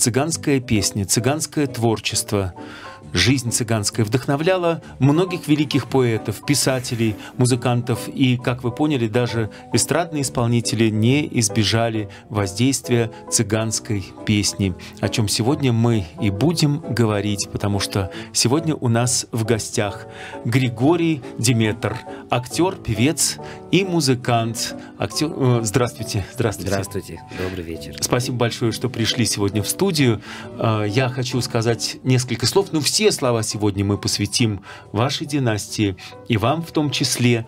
цыганская песня, цыганское творчество – Жизнь цыганская вдохновляла многих великих поэтов, писателей, музыкантов, и, как вы поняли, даже эстрадные исполнители не избежали воздействия цыганской песни, о чем сегодня мы и будем говорить, потому что сегодня у нас в гостях Григорий Диметр, актер, певец и музыкант. Актер... Э, здравствуйте, здравствуйте. Здравствуйте, добрый вечер. Спасибо большое, что пришли сегодня в студию. Э, я хочу сказать несколько слов, ну все слова сегодня мы посвятим вашей династии и вам в том числе,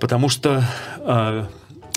потому что э,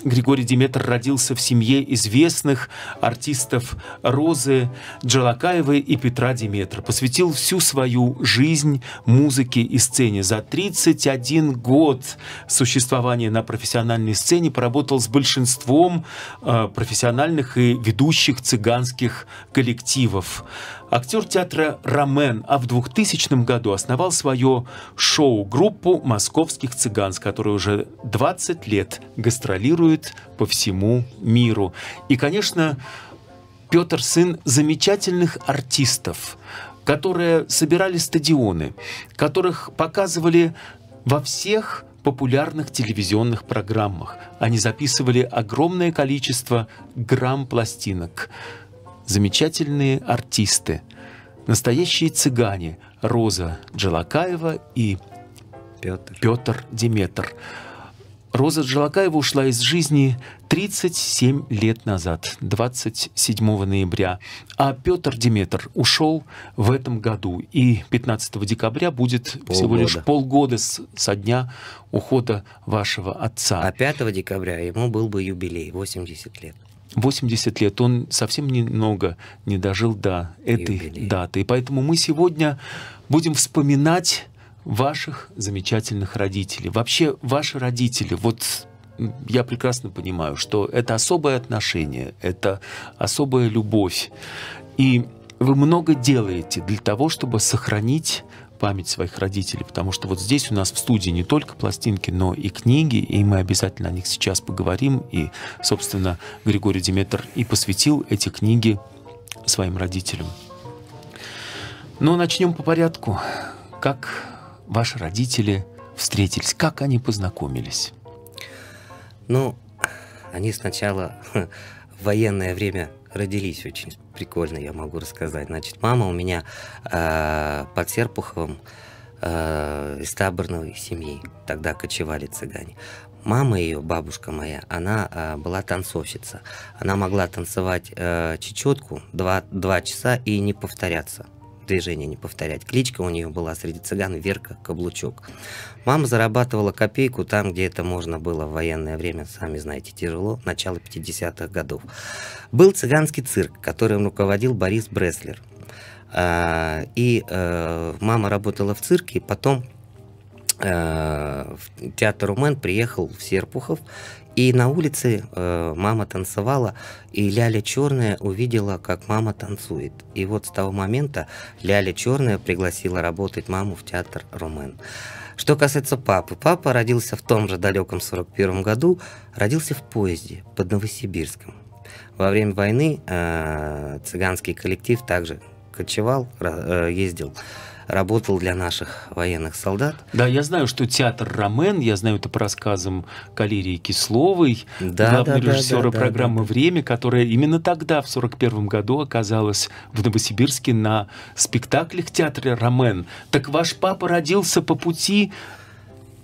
Григорий Диметр родился в семье известных артистов Розы Джалакаевой и Петра Диметра. Посвятил всю свою жизнь музыке и сцене. За 31 год существования на профессиональной сцене поработал с большинством э, профессиональных и ведущих цыганских коллективов. Актер театра «Ромен», а в 2000 году основал свое шоу-группу московских цыган, с которой уже 20 лет гастролирует по всему миру. И, конечно, Петр сын замечательных артистов, которые собирали стадионы, которых показывали во всех популярных телевизионных программах. Они записывали огромное количество грамм пластинок – замечательные артисты, настоящие цыгане Роза Джалакаева и Петр, Петр Диметр. Роза Джалакаева ушла из жизни 37 лет назад, 27 ноября, а Петр Диметр ушел в этом году. И 15 декабря будет полгода. всего лишь полгода с, со дня ухода вашего отца. А 5 декабря ему был бы юбилей, 80 лет. 80 лет, он совсем немного не дожил до этой Юбилей. даты. И поэтому мы сегодня будем вспоминать ваших замечательных родителей. Вообще, ваши родители, вот я прекрасно понимаю, что это особое отношение, это особая любовь. И вы много делаете для того, чтобы сохранить память своих родителей, потому что вот здесь у нас в студии не только пластинки, но и книги, и мы обязательно о них сейчас поговорим. И, собственно, Григорий Диметр и посвятил эти книги своим родителям. Но начнем по порядку. Как ваши родители встретились? Как они познакомились? Ну, они сначала в военное время родились очень прикольно, я могу рассказать. Значит, мама у меня э, под Серпуховым э, из таборной семьи, тогда кочевали цыгане. Мама ее, бабушка моя, она э, была танцовщица. Она могла танцевать э, чечетку два, два часа и не повторяться движения не повторять. Кличка у нее была среди цыган Верка Каблучок. Мама зарабатывала копейку там, где это можно было в военное время, сами знаете, тяжело, начало 50-х годов. Был цыганский цирк, которым руководил Борис Бреслер. А, и э, мама работала в цирке, потом э, в театр Румен приехал в Серпухов и на улице э, мама танцевала, и Ляля Черная увидела, как мама танцует. И вот с того момента Ляля Черная пригласила работать маму в театр Румен. Что касается папы, папа родился в том же далеком 41 году, родился в поезде под Новосибирском. Во время войны э, цыганский коллектив также кочевал, э, ездил работал для наших военных солдат. Да, я знаю, что театр «Ромен», я знаю это по рассказам Калерии Кисловой, да, главной да, режиссера да, программы да, да. «Время», которая именно тогда, в 1941 году, оказалась в Новосибирске на спектаклях театра «Ромен». Так ваш папа родился по пути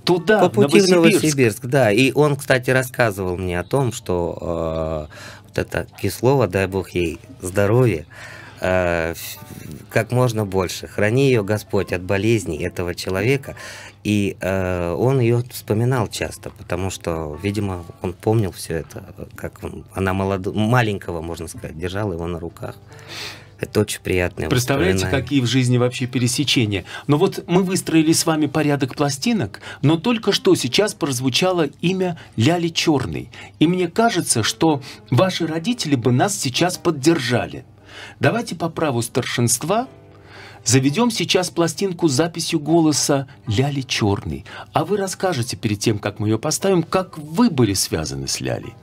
туда, по пути в Новосибирск, да. И он, кстати, рассказывал мне о том, что э, вот эта Кислова, дай бог ей здоровья, Э, как можно больше. Храни ее Господь от болезней этого человека. И э, он ее вспоминал часто, потому что, видимо, он помнил все это, как он, она молод... маленького, можно сказать, держала его на руках. Это очень приятно. Представляете, какие в жизни вообще пересечения? Но вот мы выстроили с вами порядок пластинок, но только что сейчас прозвучало имя Ляли Черный. И мне кажется, что ваши родители бы нас сейчас поддержали. Давайте по праву старшинства заведем сейчас пластинку с записью голоса Ляли Черный. А вы расскажете перед тем, как мы ее поставим, как вы были связаны с Лялей.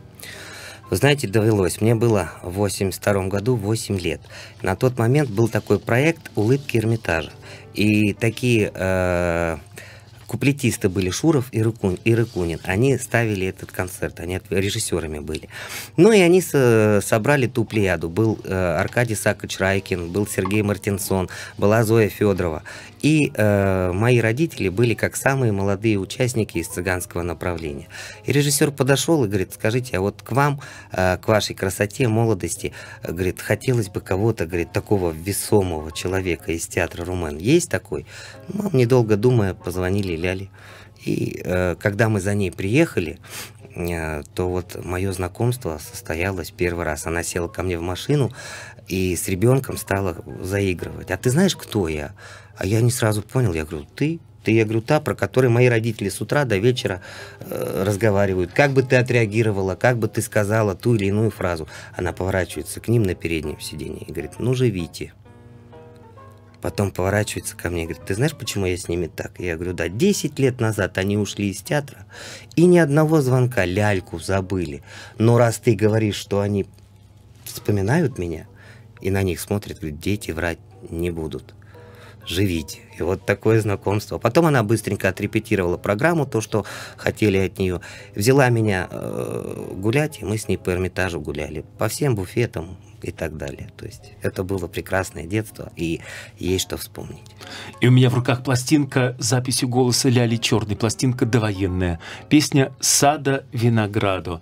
Вы знаете, довелось. Мне было в 82 году 8 лет. На тот момент был такой проект «Улыбки Эрмитажа». И такие э, куплетисты были Шуров и, Рыкун, и Рыкунин. Они ставили этот концерт, они режиссерами были. Ну и они с, собрали ту плеяду. Был э, Аркадий Сакач Райкин, был Сергей Мартинсон, была Зоя Федорова. И э, мои родители были как самые молодые участники из цыганского направления. И режиссер подошел и говорит, скажите, а вот к вам, э, к вашей красоте, молодости, говорит, хотелось бы кого-то, говорит, такого весомого человека из театра Румен. Есть такой? Ну, недолго думая, позвонили Ляли. И э, когда мы за ней приехали, э, то вот мое знакомство состоялось первый раз. Она села ко мне в машину и с ребенком стала заигрывать. А ты знаешь, кто я? А я не сразу понял. Я говорю, ты? Ты, я говорю, та, про которую мои родители с утра до вечера э, разговаривают. Как бы ты отреагировала, как бы ты сказала ту или иную фразу. Она поворачивается к ним на переднем сиденье и говорит, ну живите. Потом поворачивается ко мне и говорит, ты знаешь, почему я с ними так? Я говорю, да, 10 лет назад они ушли из театра, и ни одного звонка, ляльку забыли. Но раз ты говоришь, что они вспоминают меня, и на них смотрят, говорят, дети врать не будут. Живите. И вот такое знакомство. Потом она быстренько отрепетировала программу, то, что хотели от нее. Взяла меня э, гулять, и мы с ней по Эрмитажу гуляли. По всем буфетам, и так далее. То есть это было прекрасное детство, и есть что вспомнить. И у меня в руках пластинка с записью голоса Ляли Черной, пластинка довоенная, песня «Сада винограду».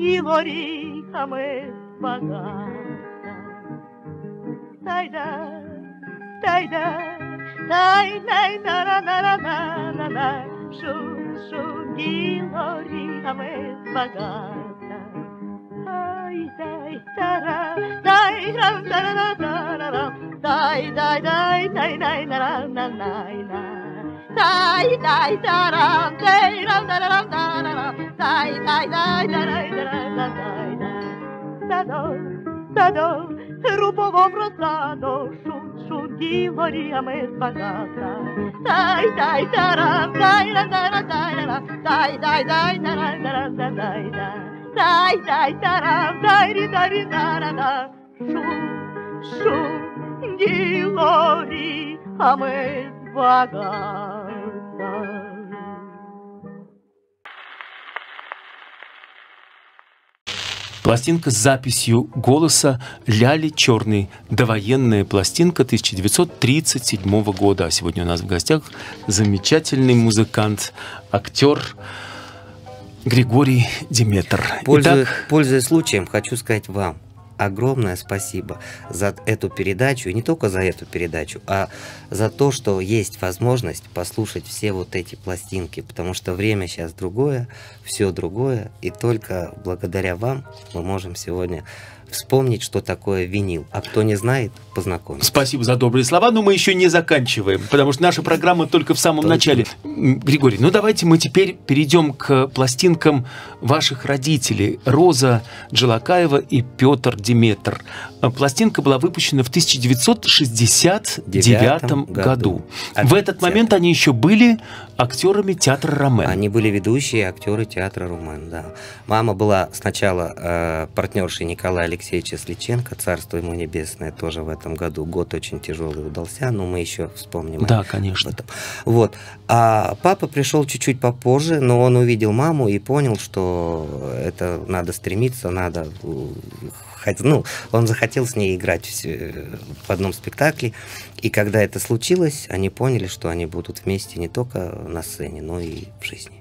и лорихами богата. Тайда, тайда, тай, тай, на на на на на на на шур, шур, и лорихами богата. Ай, дай, тара, дай, тара, тара, тара, dai dai dai dai na na na na dai dai da ram dai ram da ram da ram dai dai dai da dai da da dai da do da do rubovo brozzato su su di moria me spagata dai dai da ram dai da da dai da dai dai dai da da da dai da dai dai da ram dai di dai da da su su Гилори, а мы богата. Пластинка с записью голоса Ляли Черный. Довоенная пластинка 1937 года. А сегодня у нас в гостях замечательный музыкант, актер Григорий Диметр. Пользуясь, Итак, пользуясь случаем, хочу сказать вам – огромное спасибо за эту передачу, и не только за эту передачу, а за то, что есть возможность послушать все вот эти пластинки, потому что время сейчас другое, все другое, и только благодаря вам мы можем сегодня вспомнить, что такое винил. А кто не знает, познакомиться. Спасибо за добрые слова, но мы еще не заканчиваем, потому что наша программа только в самом только. начале. Григорий, ну давайте мы теперь перейдем к пластинкам ваших родителей. Роза Джелакаева и Петр Диметр. Пластинка была выпущена в 1969 году. году. В этот момент они еще были актерами театра Ромен. Они были ведущие актеры театра Ромен, да. Мама была сначала э, партнершей Николая Алексеевича Алексеевича Сличенко, царство ему небесное, тоже в этом году. Год очень тяжелый удался, но мы еще вспомним. Да, конечно. Этом. Вот. А папа пришел чуть-чуть попозже, но он увидел маму и понял, что это надо стремиться, надо ну, он захотел с ней играть в одном спектакле. И когда это случилось, они поняли, что они будут вместе не только на сцене, но и в жизни.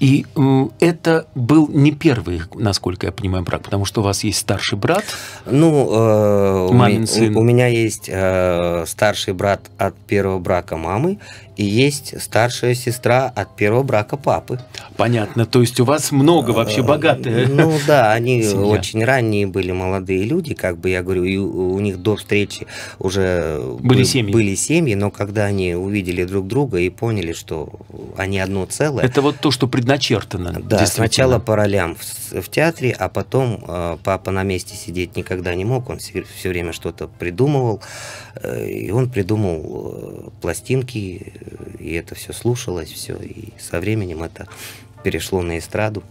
И э, это был не первый, насколько я понимаю, брак, потому что у вас есть старший брат. Ну, э, у, сын. У меня есть э, старший брат от первого брака мамы, и есть старшая сестра от первого брака папы. Понятно, то есть у вас много вообще богатые. Ну да, они семья. очень ранние были молодые люди, как бы я говорю, и у них до встречи уже были семьи. были семьи, но когда они увидели друг друга и поняли, что они одно целое. Это вот то, что предначертано. Да, сначала по ролям в, в театре, а потом э, папа на месте сидеть никогда не мог, он все, все время что-то придумывал, э, и он придумал э, пластинки и это все слушалось, все, и со временем это перешло на эстраду.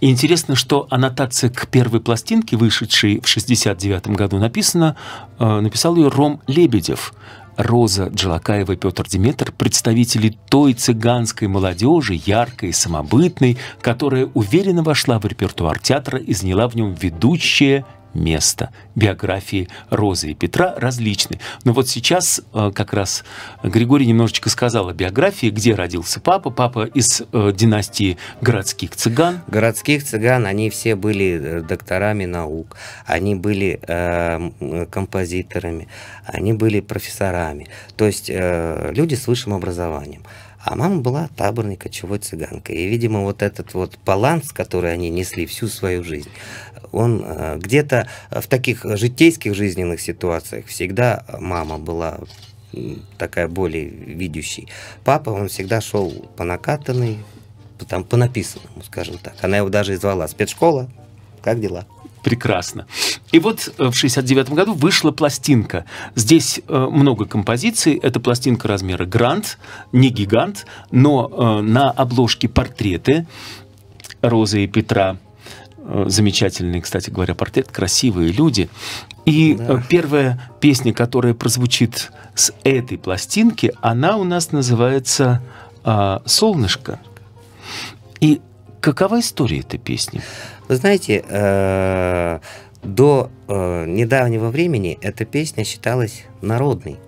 И интересно, что аннотация к первой пластинке, вышедшей в 69 году, написана, э, написал ее Ром Лебедев. Роза Джалакаева и Петр Диметр – представители той цыганской молодежи, яркой и самобытной, которая уверенно вошла в репертуар театра и заняла в нем ведущее место. Биографии Розы и Петра различны. Но вот сейчас э, как раз Григорий немножечко сказал о биографии, где родился папа. Папа из э, династии городских цыган. Городских цыган, они все были э, докторами наук, они были э, композиторами, они были профессорами. То есть э, люди с высшим образованием. А мама была таборной кочевой цыганкой. И, видимо, вот этот вот баланс, который они несли всю свою жизнь, он э, где-то в таких житейских жизненных ситуациях всегда мама была такая более видящей. Папа, он всегда шел по накатанной, там, по написанному, скажем так. Она его даже и звала спецшкола. Как дела? Прекрасно. И вот э, в 69 году вышла пластинка. Здесь э, много композиций. Это пластинка размера грант, не гигант, но на обложке портреты Розы и Петра Э, замечательный, кстати говоря, портрет, красивые люди. И да. Э, первая песня, которая прозвучит с этой пластинки, она у нас называется а, «Солнышко». И какова история этой песни? Вы знаете, э, до э, недавнего времени эта песня считалась народной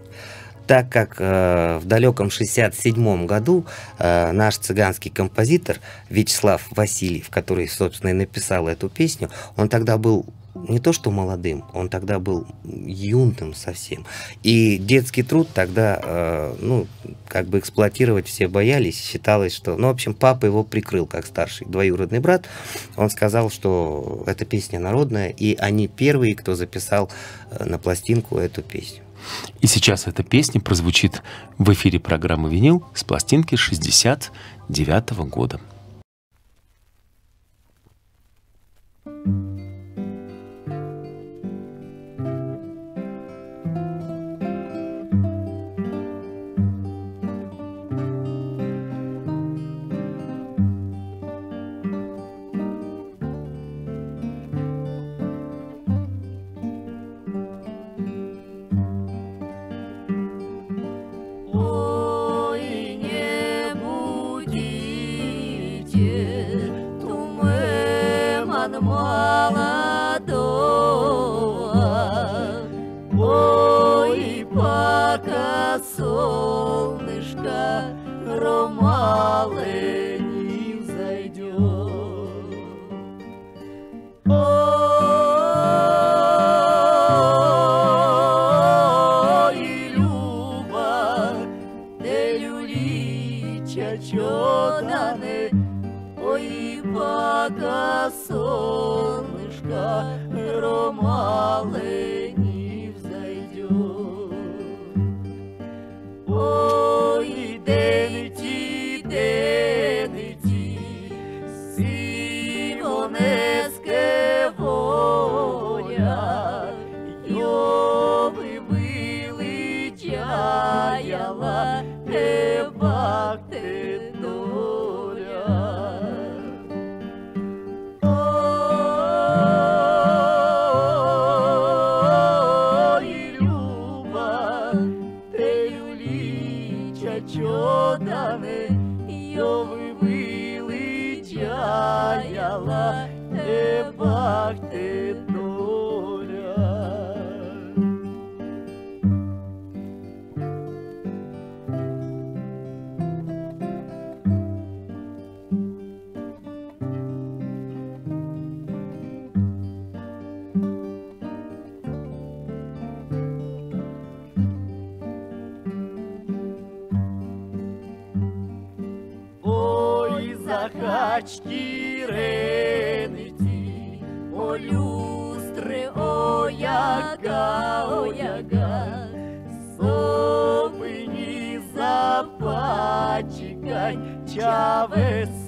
так как э, в далеком 67 году э, наш цыганский композитор Вячеслав Васильев, который, собственно, и написал эту песню, он тогда был не то что молодым, он тогда был юным совсем. И детский труд тогда, э, ну, как бы эксплуатировать все боялись, считалось, что... Ну, в общем, папа его прикрыл как старший двоюродный брат. Он сказал, что эта песня народная, и они первые, кто записал э, на пластинку эту песню. И сейчас эта песня прозвучит в эфире программы «Винил» с пластинки 69 года. Hallelujah. запачкать, чавески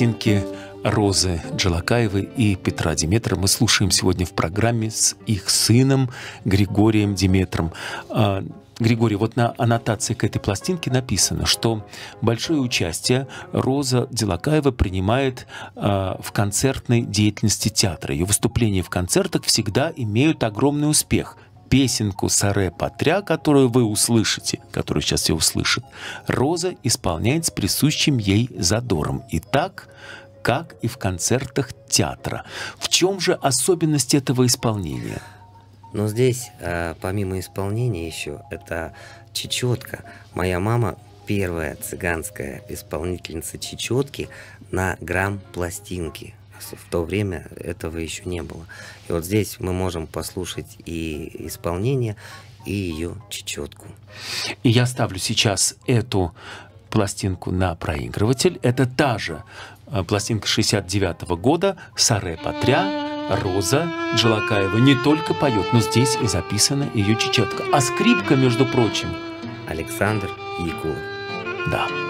Пластинки Розы Джалакаевой и Петра Диметра мы слушаем сегодня в программе с их сыном Григорием Диметром. А, Григорий, вот на аннотации к этой пластинке написано, что большое участие Роза Делакаева принимает а, в концертной деятельности театра. Ее выступления в концертах всегда имеют огромный успех. Песенку «Саре Патря», которую вы услышите, которую сейчас все услышат, Роза исполняет с присущим ей задором. И так, как и в концертах театра. В чем же особенность этого исполнения? Но здесь, э, помимо исполнения еще, это чечетка. Моя мама первая цыганская исполнительница чечетки на грамм-пластинке. В то время этого еще не было. И вот здесь мы можем послушать и исполнение, и ее чечетку. И я ставлю сейчас эту пластинку на проигрыватель. Это та же э, пластинка 69 года «Саре Патря», Роза Джалакаева не только поет, но здесь и записана ее чечетка. А скрипка, между прочим, Александр Якулов. да.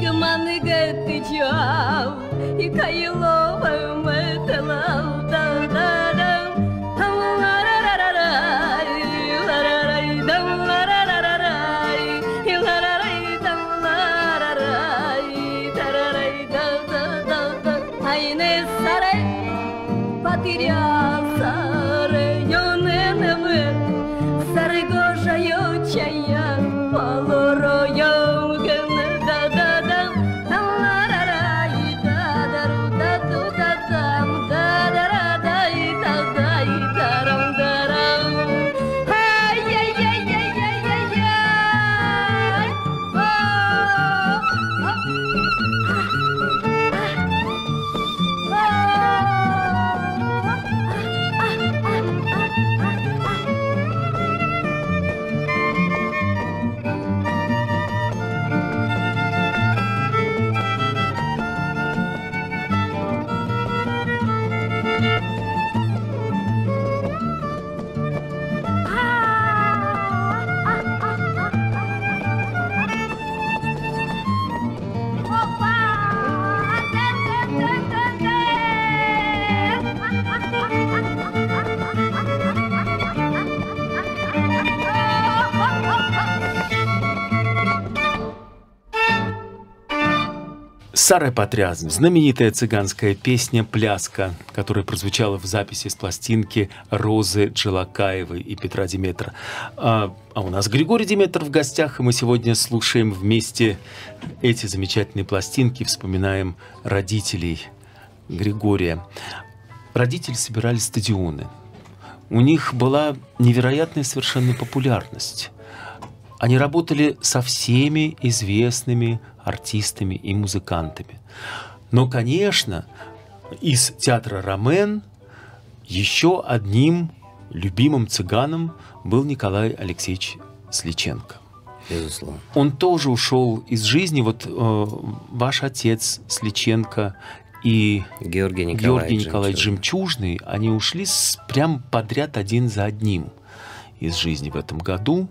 карік манге тичав, і кайлове Старая Патрязм, знаменитая цыганская песня «Пляска», которая прозвучала в записи с пластинки Розы Джилакаевой и Петра Диметра. А, а у нас Григорий Диметр в гостях, и мы сегодня слушаем вместе эти замечательные пластинки, вспоминаем родителей Григория. Родители собирали стадионы. У них была невероятная совершенно популярность. Они работали со всеми известными артистами и музыкантами. Но, конечно, из театра «Ромен» еще одним любимым цыганом был Николай Алексеевич Сличенко. Безусловно. Он тоже ушел из жизни. Вот э, ваш отец Сличенко и Георгий Николаевич, Георгий Николаевич Жемчужный, они ушли с, прям подряд один за одним из жизни в этом году.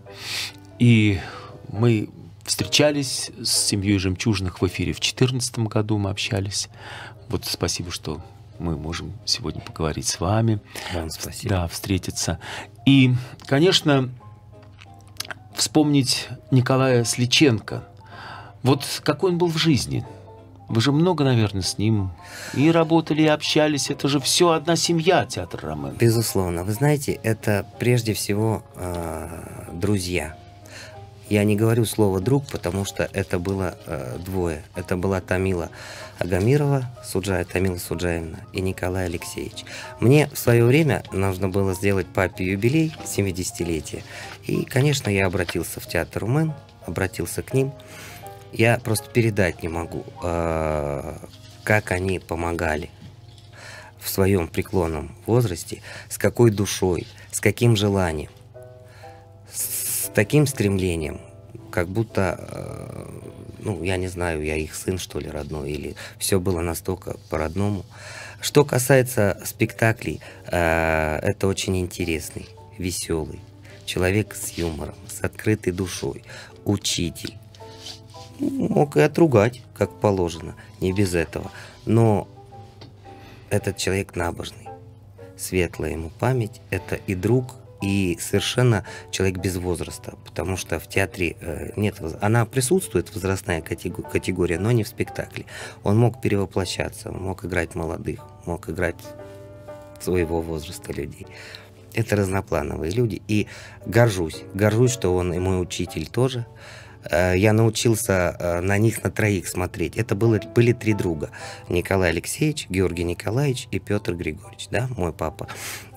И мы встречались с семьей жемчужных в эфире в 2014 году, мы общались. Вот спасибо, что мы можем сегодня поговорить с вами. Вам спасибо. Да, встретиться. И, конечно, вспомнить Николая Сличенко. Вот какой он был в жизни. Вы же много, наверное, с ним и работали, и общались. Это же все одна семья, театр Ромен. Безусловно. Вы знаете, это прежде всего э, друзья. Я не говорю слово «друг», потому что это было э, двое. Это была Тамила Агамирова, Суджая, Тамила Суджаевна и Николай Алексеевич. Мне в свое время нужно было сделать папе юбилей 70-летия. И, конечно, я обратился в театр «Умен», обратился к ним. Я просто передать не могу, э, как они помогали в своем преклонном возрасте, с какой душой, с каким желанием с таким стремлением, как будто, э, ну, я не знаю, я их сын, что ли, родной, или все было настолько по-родному. Что касается спектаклей, э, это очень интересный, веселый, человек с юмором, с открытой душой, учитель. Мог и отругать, как положено, не без этого. Но этот человек набожный, светлая ему память, это и друг, и совершенно человек без возраста, потому что в театре э, нет, она присутствует, возрастная категория, но не в спектакле. Он мог перевоплощаться, мог играть молодых, мог играть своего возраста людей. Это разноплановые люди, и горжусь, горжусь, что он и мой учитель тоже. Э, я научился э, на них на троих смотреть. Это было, были три друга. Николай Алексеевич, Георгий Николаевич и Петр Григорьевич, да, мой папа.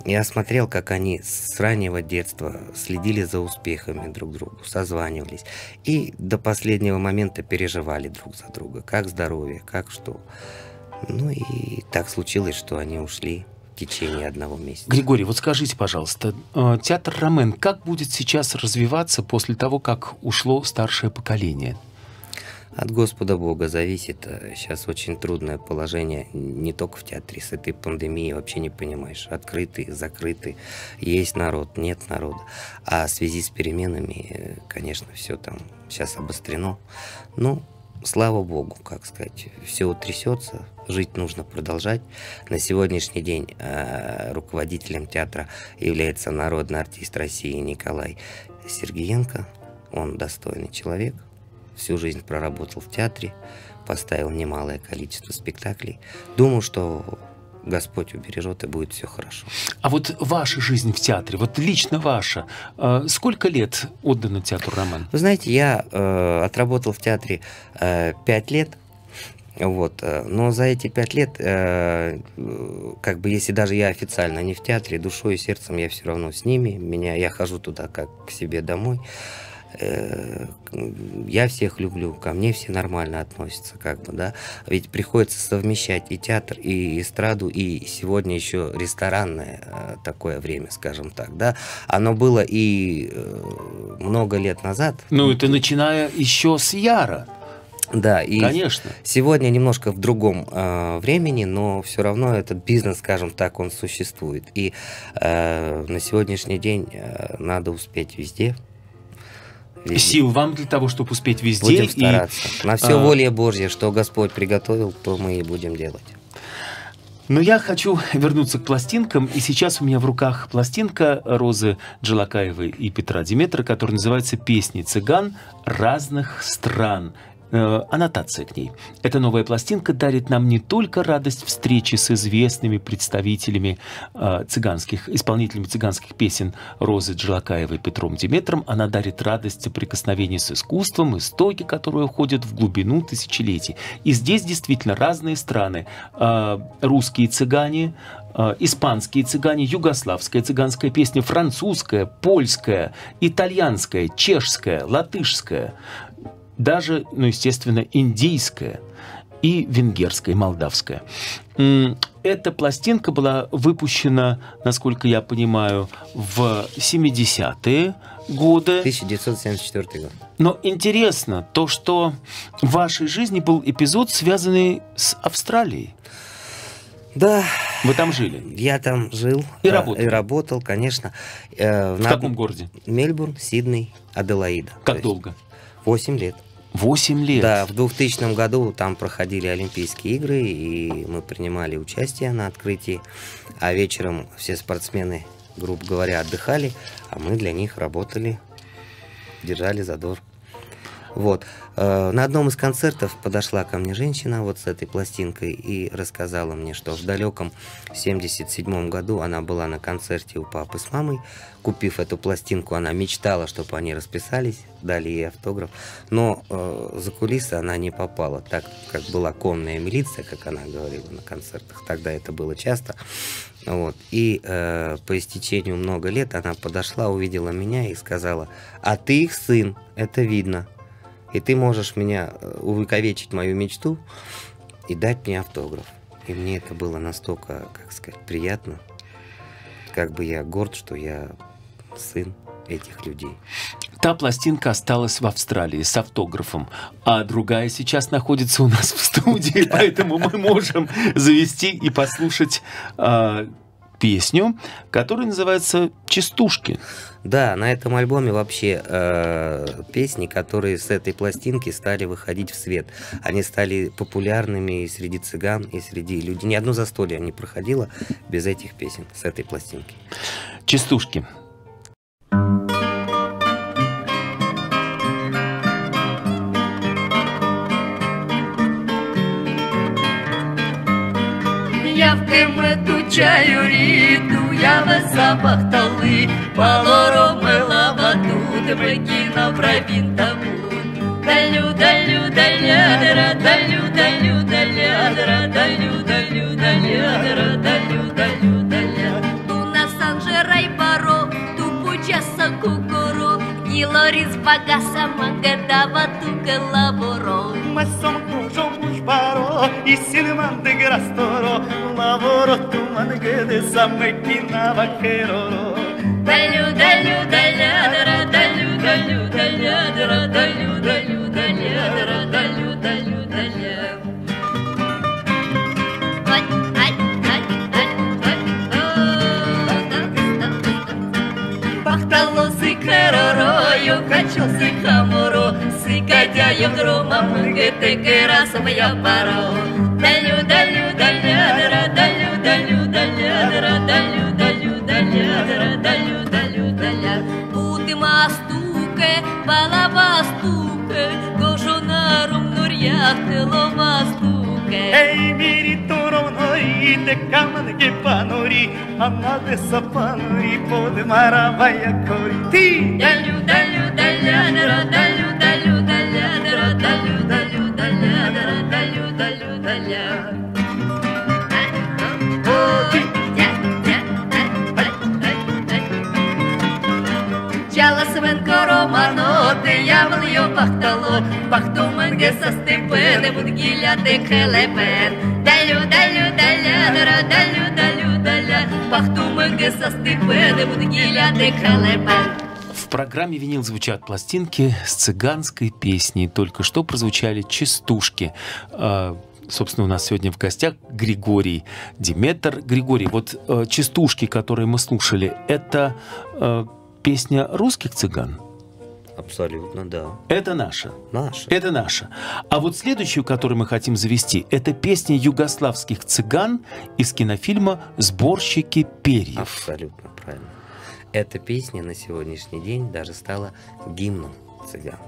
Я смотрел, как они с раннего детства следили за успехами друг друга, созванивались. И до последнего момента переживали друг за друга. Как здоровье, как что. Ну и так случилось, что они ушли течение одного месяца. Григорий, вот скажите, пожалуйста, э, театр Ромен как будет сейчас развиваться после того, как ушло старшее поколение? От Господа Бога зависит. Сейчас очень трудное положение не только в театре. С этой пандемией вообще не понимаешь. Открытый, закрытый. Есть народ, нет народа. А в связи с переменами, конечно, все там сейчас обострено. Ну, слава Богу, как сказать, все утрясется, жить нужно продолжать. На сегодняшний день э, руководителем театра является народный артист России Николай Сергеенко. Он достойный человек, всю жизнь проработал в театре, поставил немалое количество спектаклей. Думаю, что Господь убережет и будет все хорошо. А вот ваша жизнь в театре, вот лично ваша, э, сколько лет отдано театру Роман? Вы знаете, я э, отработал в театре э, пять лет. Вот. Э, но за эти пять лет, э, как бы если даже я официально не в театре, душой и сердцем я все равно с ними. Меня, я хожу туда как к себе домой. Э, я всех люблю, ко мне все нормально относятся, как бы, да. Ведь приходится совмещать и театр, и эстраду, и сегодня еще ресторанное э, такое время, скажем так, да. Оно было и э, много лет назад. Ну, это начиная еще с Яра. Да, и Конечно. сегодня немножко в другом э, времени, но все равно этот бизнес, скажем так, он существует. И э, на сегодняшний день э, надо успеть везде, Везде. Сил вам для того, чтобы успеть везде. Будем стараться. И, На все а... воля Божья, что Господь приготовил, то мы и будем делать. Но я хочу вернуться к пластинкам, и сейчас у меня в руках пластинка Розы Джалакаевой и Петра Диметра, которая называется «Песни цыган разных стран». Э, аннотация к ней. Эта новая пластинка дарит нам не только радость встречи с известными представителями э, цыганских, исполнителями цыганских песен Розы Джилакаевой Петром Диметром, она дарит радость соприкосновения с искусством, истоки, которые уходят в глубину тысячелетий. И здесь действительно разные страны. Э, русские цыгане, э, испанские цыгане, югославская цыганская песня, французская, польская, итальянская, чешская, латышская, даже, ну, естественно, индийская и венгерская, и молдавская. Эта пластинка была выпущена, насколько я понимаю, в 70-е годы. 1974 год. Но интересно то, что в вашей жизни был эпизод, связанный с Австралией. Да, Вы там жили. я там жил. И а, работал. И работал, конечно. Э, В на- каком городе? Мельбурн, Сидней, Аделаида. Как долго? Восемь лет. Восемь лет. Да, в 2000 году там проходили Олимпийские игры, и мы принимали участие на открытии. А вечером все спортсмены, грубо говоря, отдыхали, а мы для них работали, держали задор. Вот. Э, На одном из концертов подошла ко мне женщина вот с этой пластинкой и рассказала мне, что в далеком 77 году она была на концерте у папы с мамой. Купив эту пластинку, она мечтала, чтобы они расписались, дали ей автограф. Но э, за кулисы она не попала, так как была конная милиция, как она говорила на концертах. Тогда это было часто. Вот. И э, по истечению много лет она подошла, увидела меня и сказала, а ты их сын, это видно. И ты можешь меня э, увековечить мою мечту и дать мне автограф. И мне это было настолько, как сказать, приятно. Как бы я горд, что я сын этих людей. Та пластинка осталась в Австралии с автографом, а другая сейчас находится у нас в студии, поэтому мы можем завести и послушать а, песню, которая называется «Частушки». Да, на этом альбоме вообще э, песни, которые с этой пластинки стали выходить в свет. Они стали популярными и среди цыган, и среди людей. Ни одно застолье не проходило без этих песен, с этой пластинки. «Частушки». Я в кемету чаю ріду, я в запах тали, полоромила батут, прикинув правін табут. Далю, далю, далядра, далю, далю, далядра, далю, далю, далядра, далю, далю, даля. Ту на санжерай баро, ту пучаса кукуру, Гілоріс багаса мангадава ту колаборо. Ma sono i silman de grastoro, lavoro tu man gede sa mekina vaqueroro. Далю, далю, далядра, далю, далю, далядра, далю, далю, далядра, далю, сикаророю, качо сикаморо, сикадяю грома, мгете керасом я паро. Далю, далю, далядра, далю, далю, далядра, далю, далю, далядра, далю, далю, даля. Бути мастуке, балабастуке, кожонаром нуряхтело мастуке. Ei miri toro te kaman ge panori, amma de sapanori pod maravaya koriti. Далю, далю, далядра, далю, далю, далядра, далю, далю, далядра, далю, далю, даля. Чала свенко романо, бахтало, бахту менге со степене, будгіля те хелепен. Далю, далю, далядра, далю, далю, даля, бахту менге со степене, будгіля те хелепен. В программе «Винил» звучат пластинки с цыганской песней. Только что прозвучали «Частушки». А, Собственно, у нас сегодня в гостях Григорий Диметр. Григорий, вот э, «Частушки», которые мы слушали, это э, песня русских цыган? Абсолютно, да. Это наша. Наша. Это наша. А вот следующую, которую мы хотим завести, это песня югославских цыган из кинофильма «Сборщики перьев». Абсолютно правильно. Эта песня на сегодняшний день даже стала гимном цыган.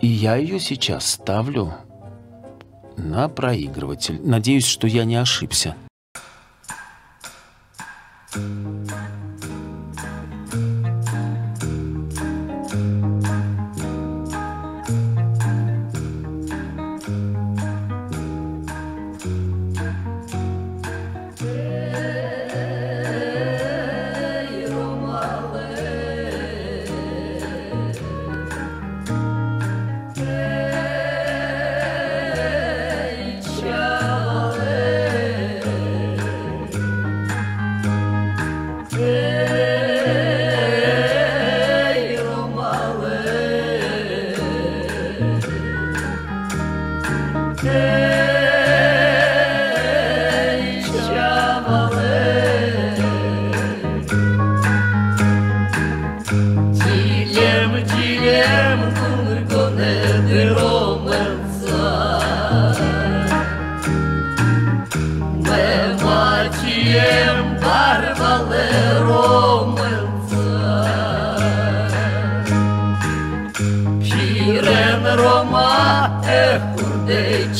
И я ее сейчас ставлю на проигрыватель. Надеюсь, что я не ошибся. Dilem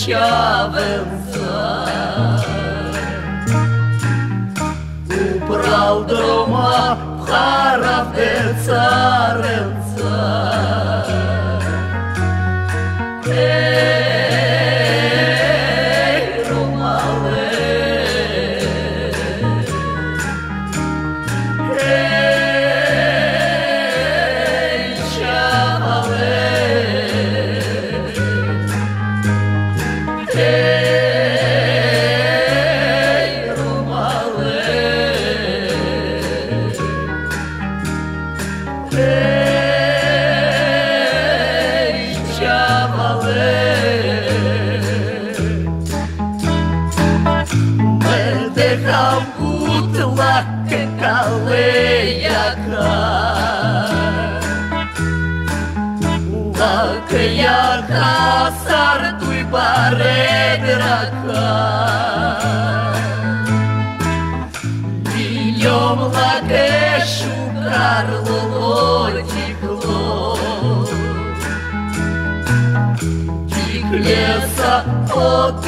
each. Тиклеса от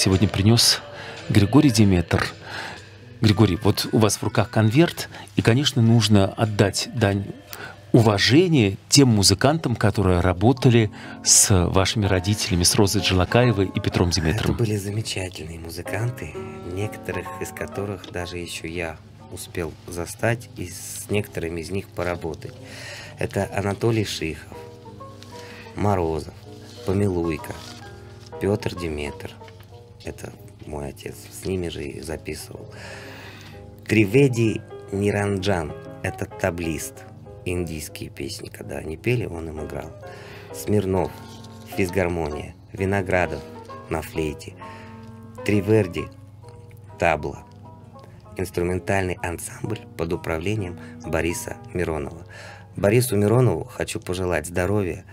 сегодня принес Григорий Диметр. Григорий, вот у вас в руках конверт, и, конечно, нужно отдать дань уважения тем музыкантам, которые работали с вашими родителями, с Розой Джилакаевой и Петром Это Диметром. были замечательные музыканты, некоторых из которых даже еще я успел застать и с некоторыми из них поработать. Это Анатолий Шихов, Морозов, Помилуйка, Петр Диметр. Это мой отец. С ними же и записывал. Триведи Ниранджан. Это таблист. Индийские песни, когда они пели, он им играл. Смирнов. Физгармония. Виноградов на флейте. Триверди. Табла. Инструментальный ансамбль под управлением Бориса Миронова. Борису Миронову хочу пожелать здоровья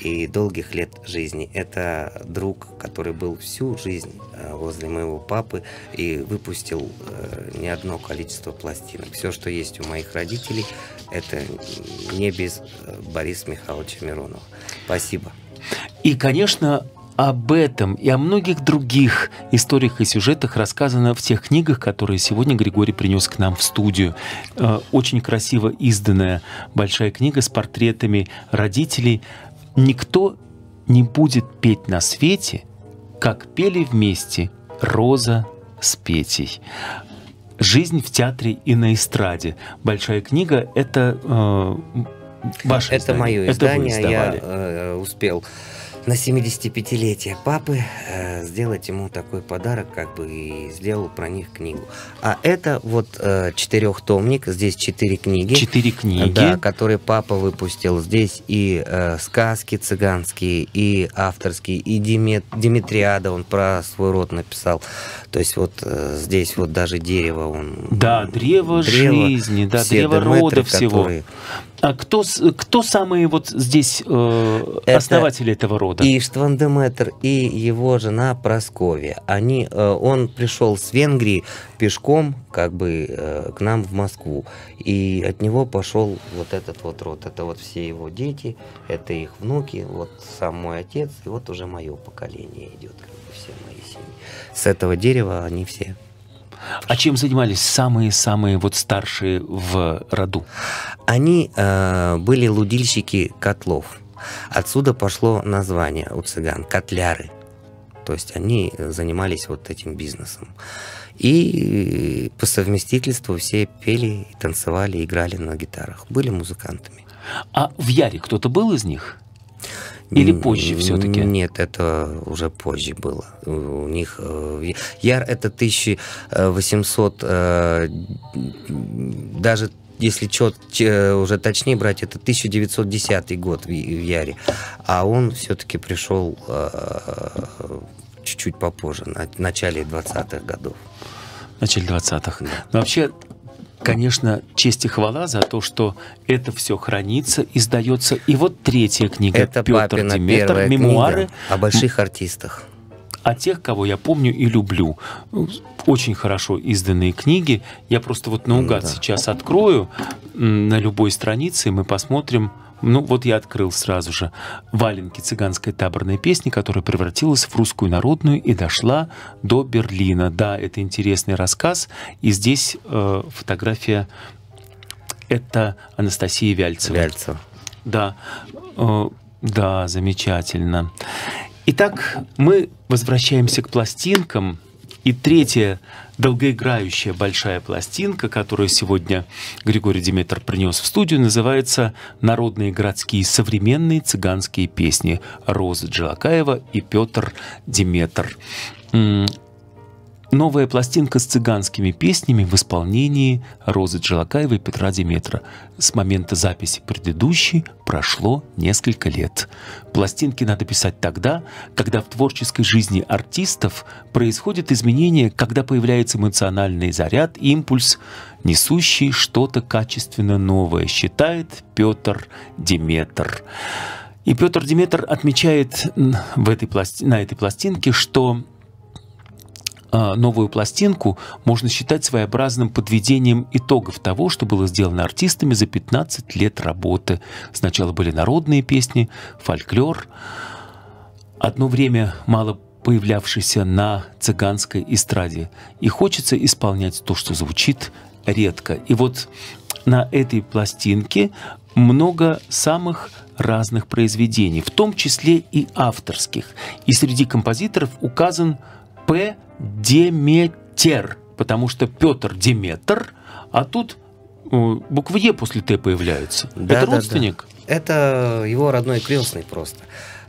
и долгих лет жизни. Это друг, который был всю жизнь э, возле моего папы и выпустил э, не одно количество пластинок. Все, что есть у моих родителей, это не без э, Бориса Михайловича Миронова. Спасибо. И, конечно, об этом и о многих других историях и сюжетах рассказано в тех книгах, которые сегодня Григорий принес к нам в студию. Очень красиво изданная большая книга с портретами родителей. Никто не будет петь на свете, как пели вместе Роза с Петей. Жизнь в театре и на эстраде. Большая книга это э, ваше Это издание. мое Это издание. Я издавали. э, успел на 75-летие папы э, сделать ему такой подарок, как бы и сделал про них книгу. А это вот э, четырехтомник, здесь четыре книги. Четыре книги. Да, которые папа выпустил. Здесь и э, сказки цыганские, и авторские, и Димет, Димитриада он про свой род написал. То есть вот э, здесь вот даже дерево он... Да, древо, Древо, жизни, да, древо рода всего. А кто, кто самые вот здесь э, Это основатели этого рода? И Иштван Деметр, и его жена Просковья. Они, э, он пришел с Венгрии пешком как бы э, к нам в Москву. И от него пошел вот этот вот род. Это вот все его дети, это их внуки, вот сам мой отец, и вот уже мое поколение идет, как бы все мои семьи. С этого дерева они все. А чем занимались самые-самые вот старшие в роду? Они э, были лудильщики котлов. Отсюда пошло название у цыган – котляры. То есть они занимались вот этим бизнесом. И по совместительству все пели, танцевали, играли на гитарах. Были музыкантами. А в Яре кто-то был из них? Или позже все-таки? Нет, это уже позже было. У них э, Яр это 1800, э, даже если чет, че- уже точнее брать, это 1910 год в, Яре. А он все-таки пришел э, чуть-чуть попозже, на начале 20-х годов. В начале 20-х. Но вообще, конечно, честь и хвала за то, что это все хранится, издается. И вот третья книга это Петр папина Диметр, первая мемуары книга о больших артистах. О тех, кого я помню и люблю. Очень хорошо изданные книги. Я просто вот наугад Да. сейчас открою на любой странице, и мы посмотрим. Ну, вот я открыл сразу же валенки цыганской таборной песни, которая превратилась в русскую народную и дошла до Берлина. Да, это интересный рассказ. И здесь э, фотография это Анастасия Вяльцева. Вяльцева. Да, э, да, замечательно. Итак, мы возвращаемся к пластинкам. И третья долгоиграющая большая пластинка, которую сегодня Григорий Диметр принес в студию, называется «Народные городские современные цыганские песни» Роза Джилакаева и Петр Диметр. Новая пластинка с цыганскими песнями в исполнении Розы Джилакаевой и Петра Диметра. С момента записи предыдущей прошло несколько лет. Пластинки надо писать тогда, когда в творческой жизни артистов происходят изменения, когда появляется эмоциональный заряд, импульс, несущий что-то качественно новое, считает Петр Диметр. И Петр Диметр отмечает в этой пласти- на этой пластинке, что новую пластинку можно считать своеобразным подведением итогов того, что было сделано артистами за 15 лет работы. Сначала были народные песни, фольклор, одно время мало появлявшийся на цыганской эстраде. И хочется исполнять то, что звучит редко. И вот на этой пластинке много самых разных произведений, в том числе и авторских. И среди композиторов указан П. Деметер, потому что Петр Деметр, а тут э, буква Е после Т появляется. Да, Это да, да. родственник? Это его родной крестный просто,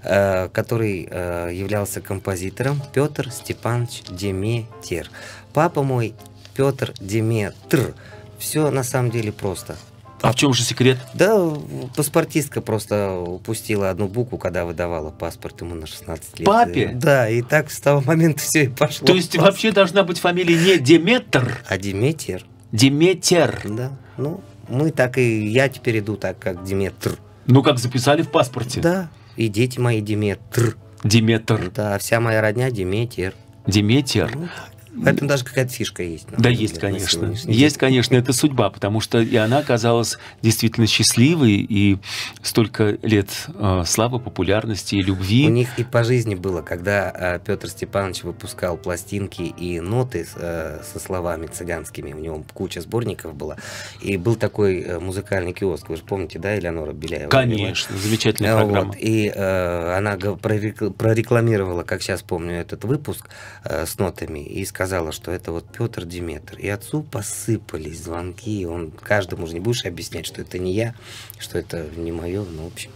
э, который э, являлся композитором Петр Степанович Деметер. Папа мой Петр Деметр. Все на самом деле просто. А в чем же секрет? Да, паспортистка просто упустила одну букву, когда выдавала паспорт ему на 16 лет. Папе? Да, и так с того момента все и пошло. То есть вообще должна быть фамилия не Деметр, А Деметер, Деметер. да. Ну, мы так и... Я теперь иду так, как Деметр. Ну, как записали в паспорте. Да, и дети мои Деметр. Деметр. Да, вся моя родня Деметер. Деметер. Ну, В этом даже какая-то фишка есть. Да, есть, конечно. Есть, конечно, это судьба, потому что и она оказалась действительно счастливой, и столько лет э, славы, популярности и любви. У них и по жизни было, когда Петр Степанович выпускал пластинки и ноты э, со словами цыганскими, у него куча сборников было, и был такой э, музыкальный киоск, вы же помните, да, Элеонора Беляева? Конечно, замечательная Э, программа. И э, она прорекламировала, как сейчас помню, этот выпуск э, с нотами и сказала, что это вот Петр Диметр. И отцу посыпались звонки, он каждому же не будешь объяснять, что это не я, что это не мое, ну, в общем,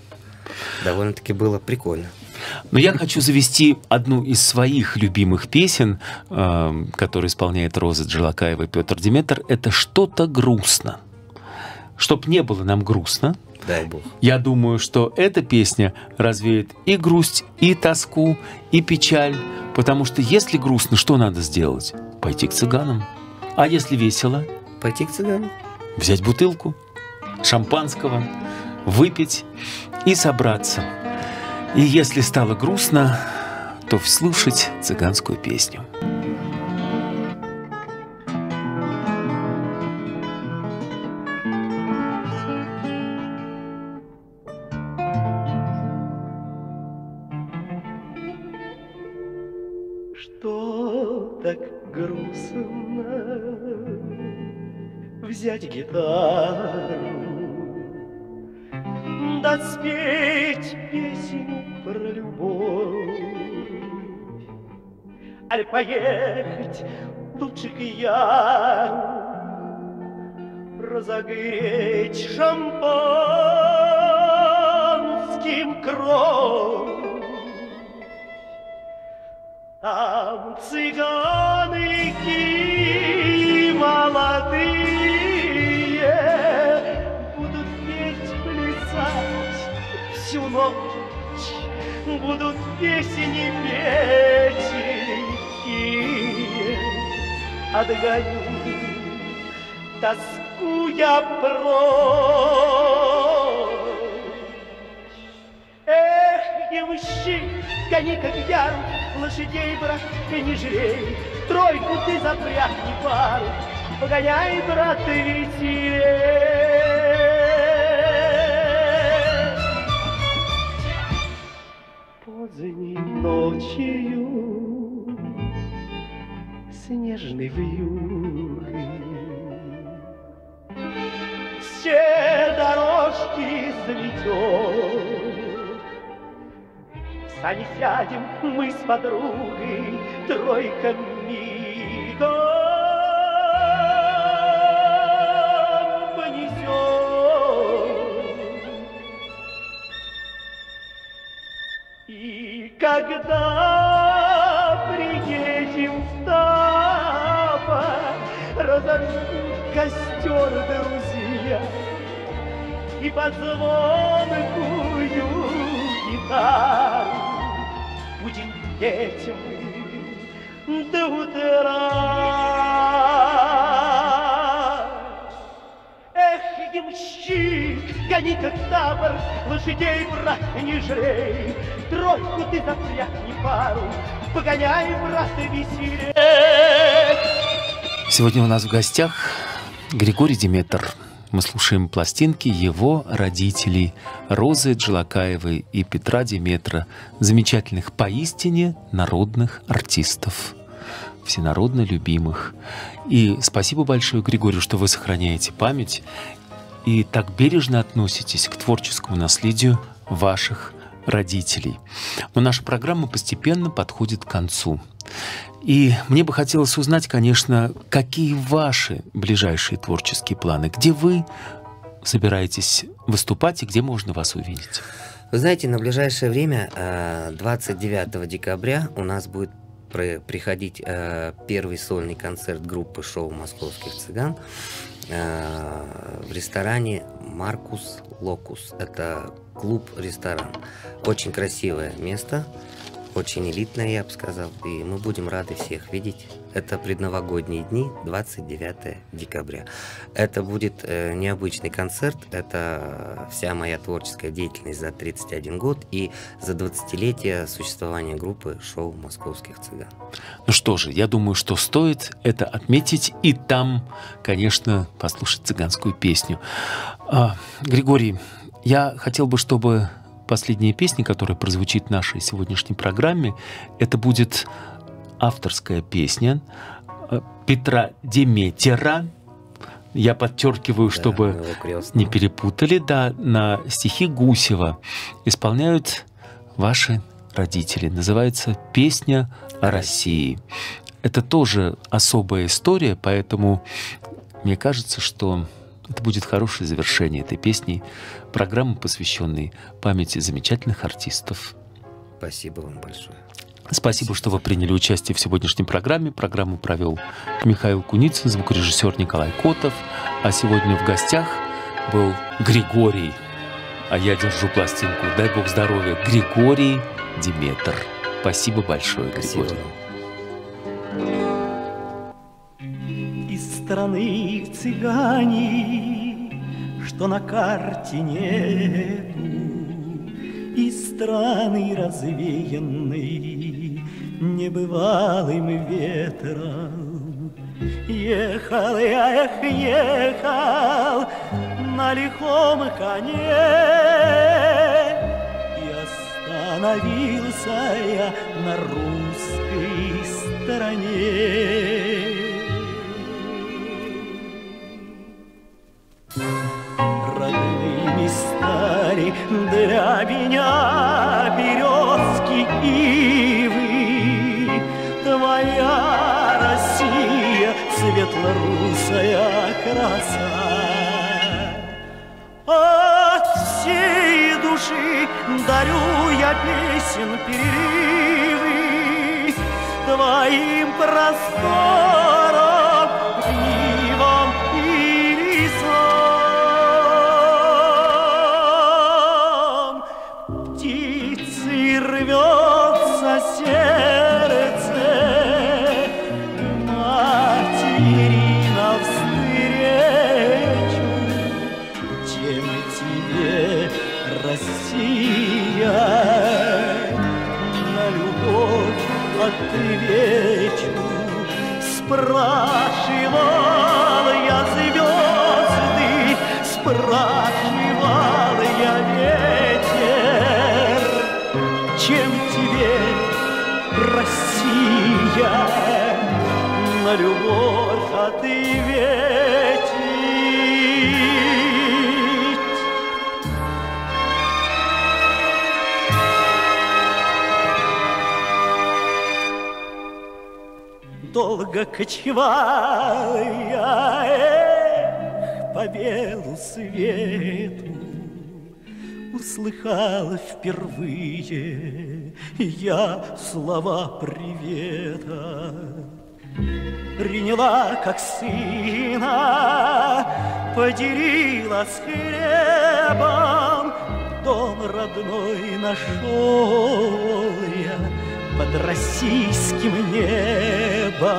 довольно-таки было прикольно. Но я хочу завести одну из своих любимых песен, э, которую исполняет Роза Джилакаева и Петр Диметр. Это «Что-то грустно». Чтоб не было нам грустно, Дай бог. я думаю, что эта песня развеет и грусть, и тоску, и печаль. Потому что если грустно, что надо сделать? Пойти к цыганам. А если весело? Пойти к цыганам. Взять бутылку шампанского, выпить и собраться. И если стало грустно, то вслушать цыганскую песню. Взять гитару, да спеть песню про любовь, аль поехать лучше к яру, разогреть шампанским кровь. Там цыганы молодые всю ночь Будут песни петь. Лихие Отгоню тоску я прочь. Эх, ямщик, гони как яр, лошадей, брат, ты не жалей, тройку ты запряг не пару, погоняй, брат, ты веселее. Поздней ночью снежный вьюгой все дорожки заметет. В сани сядем мы с подругой, тройка когда приедем в Тапа, разожгут костер друзья, и под звонкую гитару будем петь мы до утра. Гони как табор, лошадей, брат, не жалей. Тройку ты запряг не пару, погоняй, брат, веселей. Сегодня у нас в гостях Григорий Диметр. Мы слушаем пластинки его родителей Розы Джилакаевой и Петра Диметра, замечательных поистине народных артистов, всенародно любимых. И спасибо большое, Григорию, что вы сохраняете память и так бережно относитесь к творческому наследию ваших родителей. Но наша программа постепенно подходит к концу. И мне бы хотелось узнать, конечно, какие ваши ближайшие творческие планы, где вы собираетесь выступать и где можно вас увидеть. Вы знаете, на ближайшее время, э, 29 декабря, у нас будет приходить э, первый сольный концерт группы шоу «Московских цыган» э, в ресторане «Маркус Локус». Это клуб-ресторан. Очень красивое место. Очень элитная, я бы сказал. И мы будем рады всех видеть. Это предновогодние дни, 29 декабря. Это будет э, необычный концерт. Это вся моя творческая деятельность за 31 год и за 20-летие существования группы шоу «Московских цыган». Ну что же, я думаю, что стоит это отметить и там, конечно, послушать цыганскую песню. А, Григорий, я хотел бы, чтобы последняя песня, которая прозвучит в нашей сегодняшней программе, это будет авторская песня э, Петра Деметера. Я подчеркиваю, Да, чтобы не перепутали, да, на стихи Гусева исполняют ваши родители. Называется «Песня о России». Это тоже особая история, поэтому мне кажется, что это будет хорошее завершение этой песни, программы, посвященной памяти замечательных артистов. Спасибо вам большое. Спасибо, что вы приняли участие в сегодняшней программе. Программу провел Михаил Куницын, звукорежиссер Николай Котов. А сегодня в гостях был Григорий. А я держу пластинку. Дай бог здоровья. Григорий Диметр. Спасибо большое, Спасибо Григорий. Страны цыгане, что на карте нету, Из страны развеянной небывалым ветром. Ехал я, эх, ехал на лихом коне, И остановился я на русской стороне. Стали для меня березки ивы. Твоя Россия, светлорусая краса. От всей души дарю я песен переливы Твоим просторам, Долго кочевал я эх, по белу свету, Услыхал впервые я слова привета. Приняла как сына, поделила с хлебом, Дом родной нашел я под российским небом.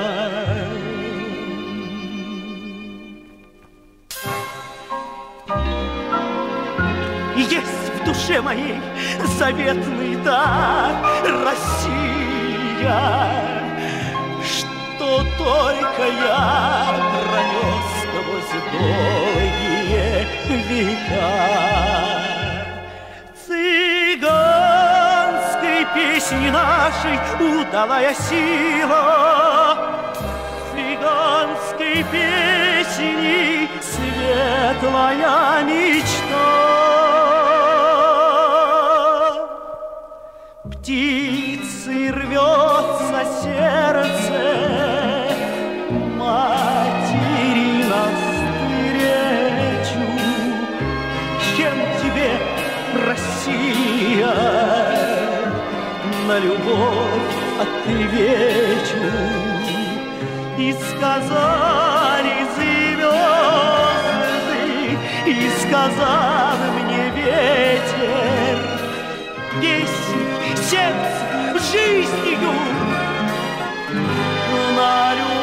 Есть в душе моей заветный дар Россия, что только я пронес сквозь долгие века. Песни нашей удалая сила, Цыганской песни светлая мечта. Птицы рвется сердце, словно любовь от ты вечна. И сказали звезды, и сказал мне ветер, Десять сердц жизнью на любовь.